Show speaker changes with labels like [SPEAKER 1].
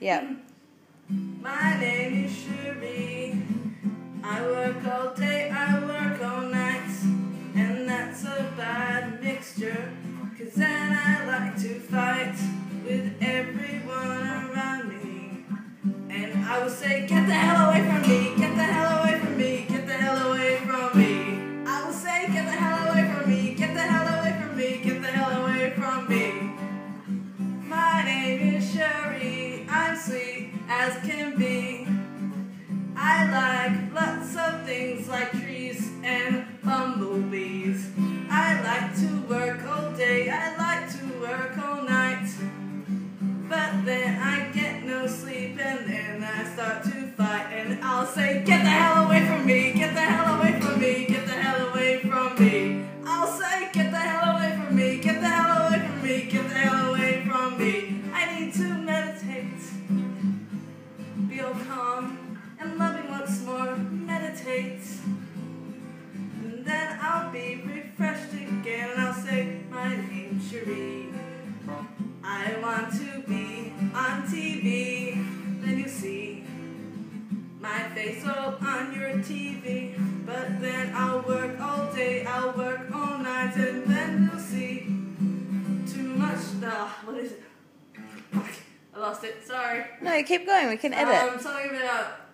[SPEAKER 1] Yeah.
[SPEAKER 2] My name is Sheree. I work all day, I work all night. And that's a bad mixture. Cause then I like to fight with everyone around me. And I will say, get the hell away from me, get like trees and bumblebees. I like to work all day, I like to work all night. But then I get no sleep and then I start to fight and I'll say, TV. Then you see my face all on your TV. But then I'll work all day, I'll work all night, and then you'll see too much. Ah, what is it? I lost it. Sorry.
[SPEAKER 1] No, keep going. We can edit.
[SPEAKER 2] Um, something about